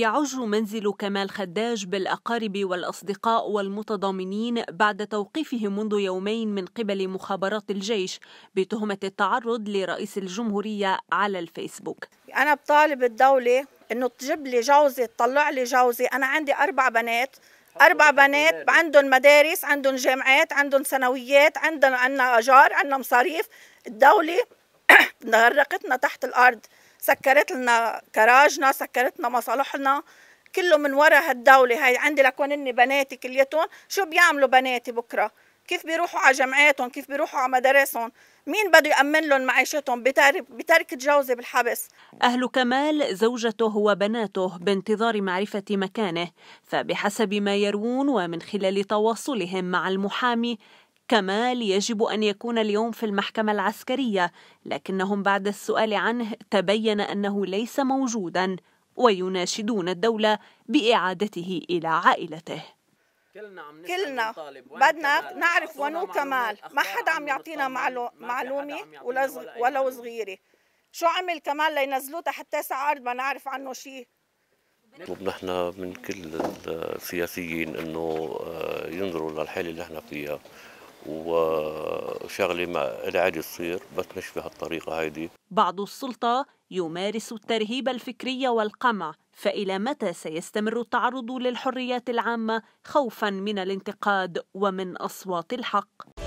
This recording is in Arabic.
يعج منزل كمال خداج بالأقارب والأصدقاء والمتضامنين بعد توقيفه منذ يومين من قبل مخابرات الجيش بتهمة التعرض لرئيس الجمهورية على الفيسبوك. أنا بطالب الدولة إنه تجيب لي جوزي تطلع لي جوزي أنا عندي أربع بنات. أربع بنات عندهم مدارس عندهم جامعات عندهم ثانويات عندهم عندنا أجار عندنا مصاريف. الدولة غرقتنا تحت الأرض. سكرت لنا كراجنا سكرت لنا مصالحنا. كله من وراء هالدولة هاي. عندي لكون بناتي كليتهم. شو بيعملوا بناتي بكرة؟ كيف بيروحوا على جامعاتهم كيف بيروحوا على مدارسهم؟ مين بده يأمن لهم معيشتهم؟ بترك جوزي بالحبس. أهل كمال زوجته وبناته بانتظار معرفة مكانه. فبحسب ما يروون ومن خلال تواصلهم مع المحامي كمال يجب أن يكون اليوم في المحكمة العسكرية لكنهم بعد السؤال عنه تبين أنه ليس موجودا ويناشدون الدولة بإعادته إلى عائلته. كلنا عم كلنا بدنا نعرف ونو كمال ما حدا عم يعطينا معلومة ولو صغيرة شو عمل كمال لينزلوه تحت تسع أرض ما نعرف عنه شيء نطلب نحن من كل السياسيين إنه آه، ينظروا للحالة اللي إحنا فيها. وشغله ما عادي تصير بس مش بهالطريقه هيدي بعض السلطة يمارس الترهيب الفكري والقمع فإلى متى سيستمر التعرض للحريات العامة خوفا من الانتقاد ومن أصوات الحق؟